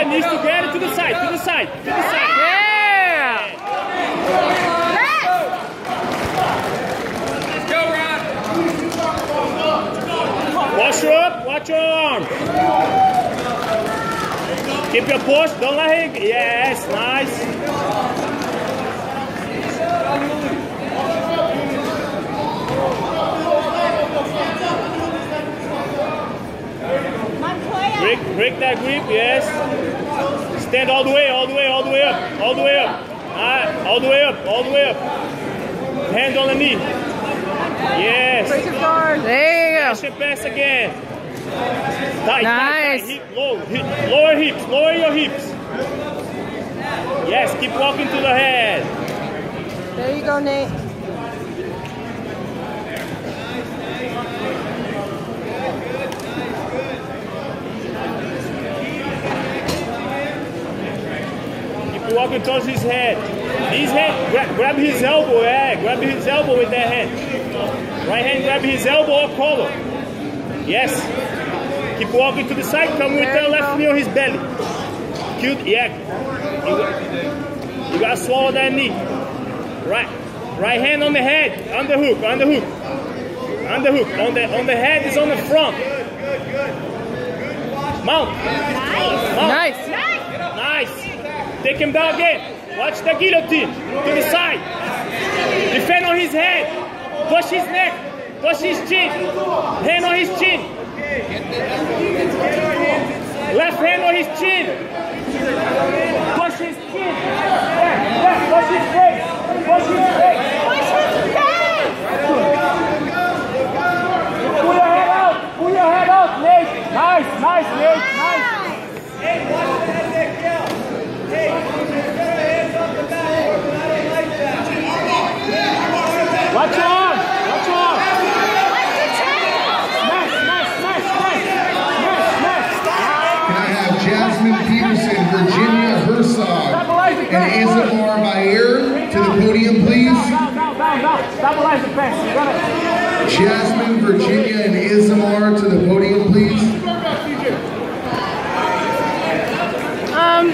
To the side. To the side. Yeah! Watch your up, watch your arm. Keep your push, don't let him. Yes, nice. Break, break that grip, yes. Stand all the way, all the way, all the way up, all the way up. Ah, all the way up, all the way up. Hand on the knee. Yes. Break your guard. There you Push go. it pass again. Tight, Nice. tight, tight. Hip, low, hip, lower hips, lower your hips. Yes, keep walking to the head. There you go, Nate. Keep walking towards his head. His head, grab, grab his elbow, yeah, grab his elbow with that hand. Right hand, grab his elbow or collar. Yes. Keep walking to the side, come with the left knee on his belly. Cute, yeah. You, got- you gotta swallow that knee. Right, right hand on the head, on the hook, on the hook. On the hook, on the on the head is on the front. Mount, Nice. mount. Nice. Nice. Take him down again. Watch the guillotine. To the side. Defend on his head. Push his neck. Push his chin. Hand on his chin. Left hand on his chin. Push his chin. Left, left. Push his face. Push his face. His face. Pull your head out. Pull your head out. Nice, nice, Nate. Nice. Can I have Jasmine Peterson, Virginia and Isamar Mayer to the podium, please? Jasmine, Virginia, and Isamar to the podium, please. Um.